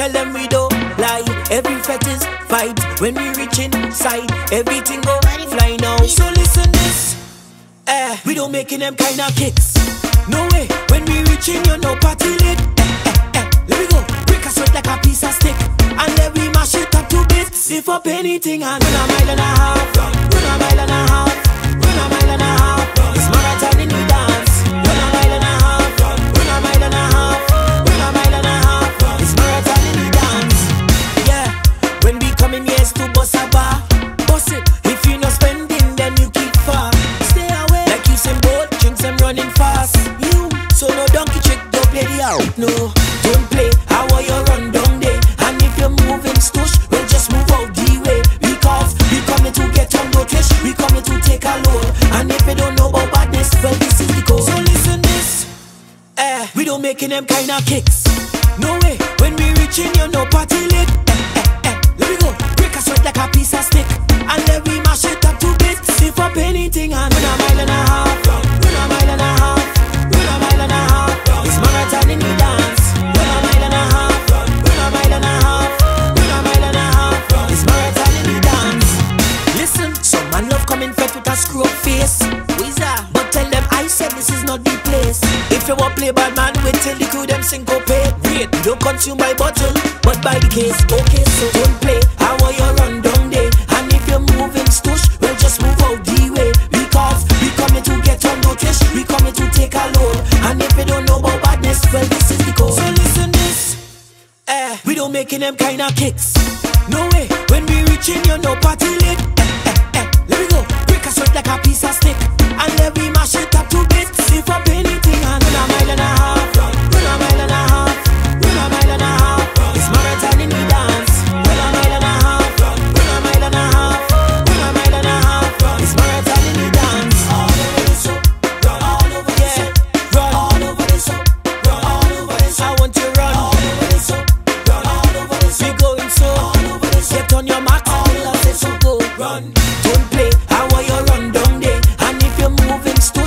Tell them we don't lie. Every fetish fight when we reach inside. Everything go fly now. So listen this. Eh, we don't making them kind of kicks. No way. When we reaching, you know party lit. Eh, eh, eh. Let me go. Break a sweat like a piece of stick. And then we mash it up to bits. If up anything and run a mile and a half. Run a mile and a half. The out. No, don't play. How are you run down there? And if you're moving stush, well just move out the way. Because we coming to get on no twist. We coming to take a load. And if you don't know about badness, well this is the code. So listen this. Eh, we don't making them kind of kicks. No way. When we reaching, you no party lit. Eh, eh, eh. Let me go. Break a sweat like a piece of stick. And then we mash it up to bits. If up anything and a Man love coming fed with a screw up face. Wizard, but tell them I said this is not the place. If you want play bad man, wait till the crew them syncopate. Wait, don't consume my bottle, but by the case. Okay, so don't play. How are you run down there? And if you're moving stush, well just move out the way. Because we coming to get on notice. We coming to take a load. And if you don't know about badness, well this is the code. So listen this. Eh, we don't making them kind of kicks. No way. When we reaching, you know party lit we go. Break like a piece of stick. And then we mash it up to bits. If anything, run a mile and a half. Run a mile and a half. Run a mile and a half. It's dance. Run a mile and a half. Run a mile and a half. Run a mile and a half. It's Run all over the. Run all over the. Run all over the. I want you run all over the. Run all over the. We going so. Get on your mark. Go run you're moving slow.